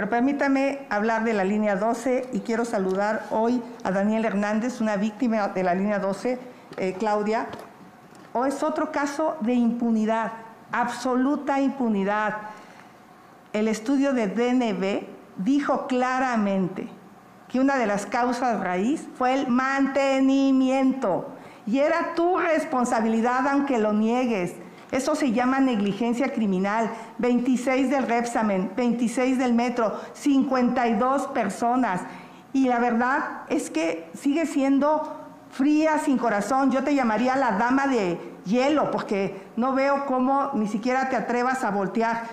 Pero permítame hablar de la línea 12 y quiero saludar hoy a Daniel Hernández, una víctima de la línea 12, eh, Claudia. O es otro caso de impunidad, absoluta impunidad. El estudio de DNB dijo claramente que una de las causas raíz fue el mantenimiento y era tu responsabilidad aunque lo niegues. Eso se llama negligencia criminal. 26 del Repsamen, 26 del Metro, 52 personas. Y la verdad es que sigue siendo fría, sin corazón. Yo te llamaría la dama de hielo, porque no veo cómo ni siquiera te atrevas a voltear.